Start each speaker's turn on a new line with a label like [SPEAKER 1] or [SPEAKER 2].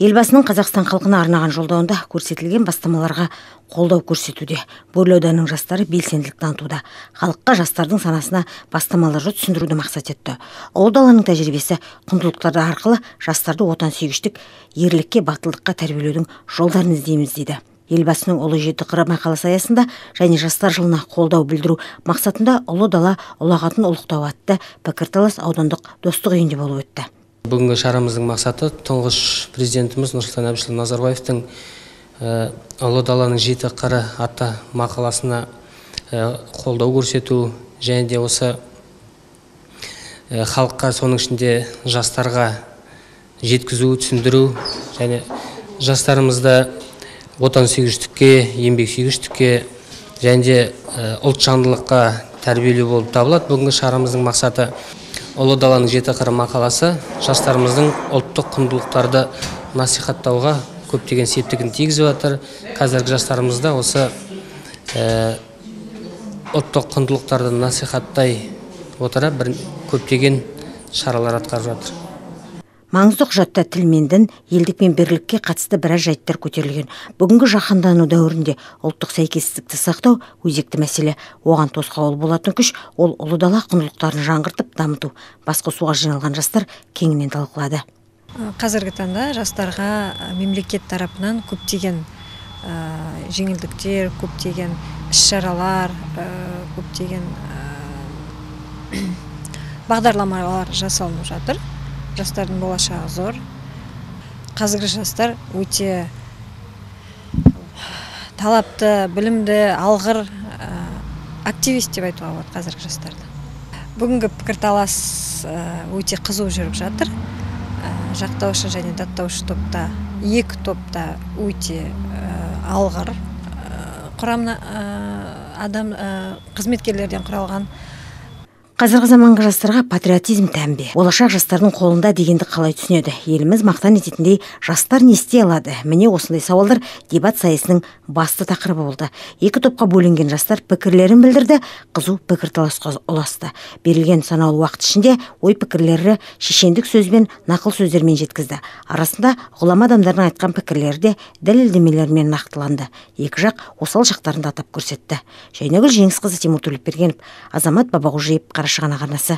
[SPEAKER 1] елбасының қазақстан халқына арнаған жолдауында көрсетілген бастамаларға қолдау көрсетуде. Бөрлі ауданының жастары белсенділік танытуда. Халыққа жастардың санасына бастамаларды түсіндіруді мақсат етті. Ұлы даланың тәжірибесі құндылықтары арқылы жастарды отансүйгіштік ерлікке батылдыққа тәрбиелеудің жолдарын іздейміз дейді. Елбасының ұлы жеті қыры мақаласы аясында және жастар жылына қолдау білдіру мақсатында ұлы дала ұлағатын ұлықтау атты пікірталас аудандық достық үйінде болып өтті.
[SPEAKER 2] Бүгінгі шарамыздың мақсаты тұңғыш президентіміз нұрсұлтан әбішұлы назарбаевтың ұлы даланың жеті қыры атты мақаласына қолдау көрсету және де осы халыққа соның ішінде жастарға жеткізу түсіндіру және жастарымызды отансүйгіштікке еңбексүйгіштікке және де ұлтжандылыққа тәрбиелеу болып табылады. Бүгінгі шарамыздың мақсаты ұлы даланың жеті қыры мақаласы жастарымыздың ұлттық құндылықтарды насихаттауға көптеген септігін тигізіп жатыр. Қазіргі жастарымызда осы ұлттық құндылықтарды насихаттай отыра бір көптеген шаралар атқарып жатыр.
[SPEAKER 1] Маңызды құжатта тіл мен дін елдік пен бірлікке қатысты біраз жайттар көтерілген. Бүгінгі жаһандану дәуірінде ұлттық сәйкестікті сақтау өзекті мәселе. Оған тосқауыл болатын күш ол ұлы дала құндылықтарын жаңғыртып дамыту басқосуға жиналған жастар кеңінен талқылады.
[SPEAKER 3] Қазіргі таңда жастарға мемлекет тарапынан көптеген жеңілдіктер көптеген іс шаралар көптеген бағдарламалар жасалынып жатыр. Жастардың болашағы зор. Қазіргі жастар өте талапты білімді алғыр активист деп айтуға болады қазіргі жастарды. Бүгінгі пікірталас өте қызу жүріп жатыр. Жақтаушы және даттаушы топта екі топта өте алғыр құрамына адам қызметкерлерден құралған
[SPEAKER 1] қазіргі заманғы жастарға патриотизм тән бе? Болашақ жастардың қолында дегенді қалай түсінеді? Еліміз мақтан ететіндей жастар не істей алады? Міне осындай сауалдар дебат сайысының басты тақырыбы болды. Екі топқа бөлінген жастар пікірлерін білдірді қызу пікірталасқа ұласты. Берілген санаулы уақыт ішінде ой пікірлері шешендік сөзбен нақыл сөздермен жеткізді. Арасында ғұлама адамдардың айтқан пікірлері де дәлелдемелермен нақтыланды. Екі жақ осал жақтарын да атап көрсетті. Жайнагүл жеңісқызы тимур төлепбергенов азамат бабақожиев қарашығанақ арнасы